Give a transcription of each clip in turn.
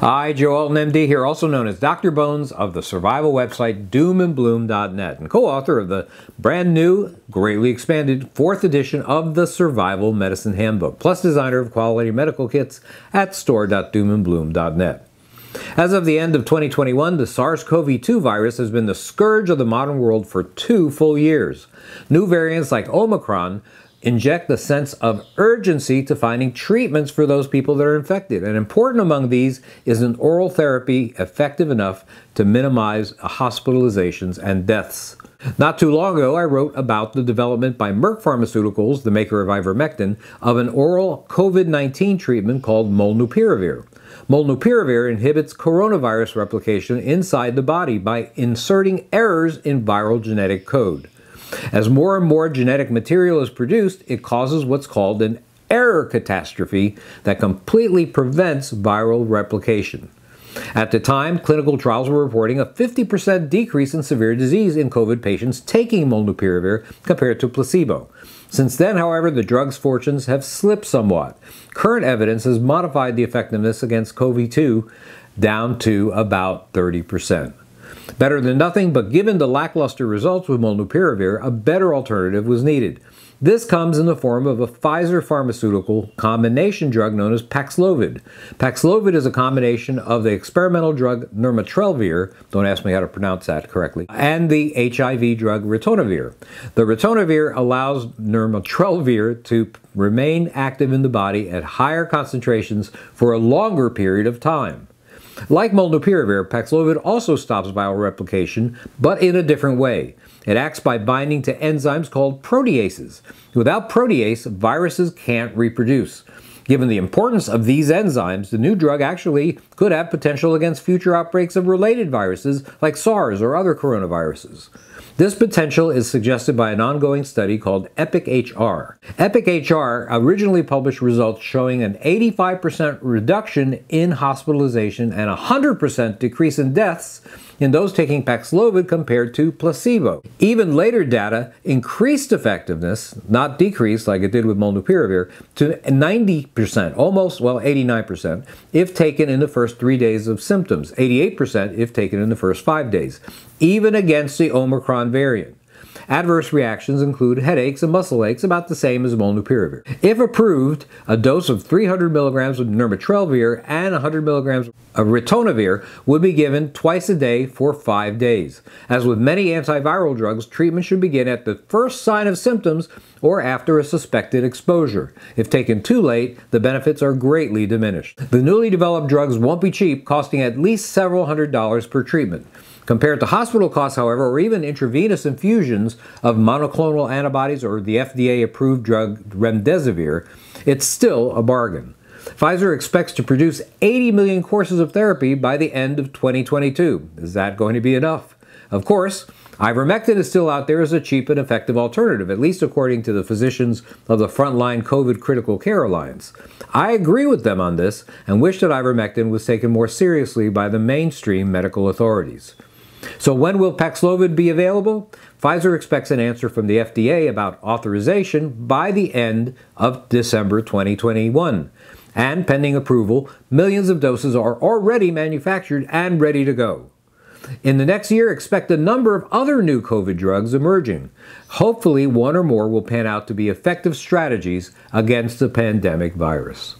Hi, Joe Alton, MD here, also known as Dr. Bones of the survival website doomandbloom.net and co-author of the brand new, greatly expanded fourth edition of the Survival Medicine Handbook, plus designer of quality medical kits at store.doomandbloom.net. As of the end of 2021, the SARS-CoV-2 virus has been the scourge of the modern world for two full years. New variants like Omicron inject a sense of urgency to finding treatments for those people that are infected. And important among these is an oral therapy effective enough to minimize hospitalizations and deaths. Not too long ago, I wrote about the development by Merck Pharmaceuticals, the maker of ivermectin, of an oral COVID 19 treatment called molnupiravir. Molnupiravir inhibits coronavirus replication inside the body by inserting errors in viral genetic code. As more and more genetic material is produced, it causes what's called an error catastrophe that completely prevents viral replication. At the time, clinical trials were reporting a 50% decrease in severe disease in COVID patients taking molnupiravir compared to placebo. Since then, however, the drug's fortunes have slipped somewhat. Current evidence has modified the effectiveness against COVID-2 down to about 30%. Better than nothing, but given the lackluster results with molnupiravir, a better alternative was needed. This comes in the form of a Pfizer pharmaceutical combination drug known as Paxlovid. Paxlovid is a combination of the experimental drug nirmatrelvir, don't ask me how to pronounce that correctly, and the HIV drug ritonavir. The ritonavir allows nirmatrelvir to remain active in the body at higher concentrations for a longer period of time. Like molnupiravir, Paxlovid also stops viral replication, but in a different way. It acts by binding to enzymes called proteases. Without protease, viruses can't reproduce. Given the importance of these enzymes, the new drug actually could have potential against future outbreaks of related viruses like SARS or other coronaviruses. This potential is suggested by an ongoing study called EPIC-HR. EPIC-HR originally published results showing an 85% reduction in hospitalization and a 100% decrease in deaths in those taking Paxlovid compared to placebo. Even later data increased effectiveness, not decreased like it did with molnupiravir, to 90%, almost, well, 89%, if taken in the first three days of symptoms, 88% if taken in the first five days, even against the Omicron variant. Adverse reactions include headaches and muscle aches, about the same as molnupiravir. If approved, a dose of 300 milligrams of nirmatrelvir and 100 milligrams of ritonavir would be given twice a day for five days. As with many antiviral drugs, treatment should begin at the first sign of symptoms or after a suspected exposure. If taken too late, the benefits are greatly diminished. The newly developed drugs won't be cheap, costing at least several hundred dollars per treatment. Compared to hospital costs, however, or even intravenous infusions of monoclonal antibodies or the FDA approved drug remdesivir, it's still a bargain. Pfizer expects to produce 80 million courses of therapy by the end of 2022. Is that going to be enough? Of course, ivermectin is still out there as a cheap and effective alternative, at least according to the physicians of the Frontline COVID Critical Care Alliance. I agree with them on this and wish that ivermectin was taken more seriously by the mainstream medical authorities. So when will Paxlovid be available? Pfizer expects an answer from the FDA about authorization by the end of December 2021. And pending approval, millions of doses are already manufactured and ready to go. In the next year, expect a number of other new COVID drugs emerging. Hopefully, one or more will pan out to be effective strategies against the pandemic virus.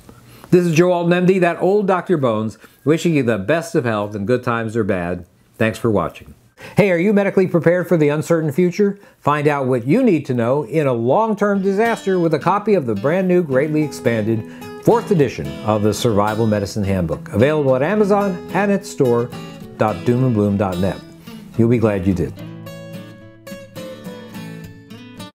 This is Joe Alton, MD, that old Dr. Bones, wishing you the best of health and good times or bad. Thanks for watching. Hey, are you medically prepared for the uncertain future? Find out what you need to know in a long-term disaster with a copy of the brand new, greatly expanded fourth edition of the Survival Medicine Handbook, available at Amazon and at store.doomandbloom.net. You'll be glad you did.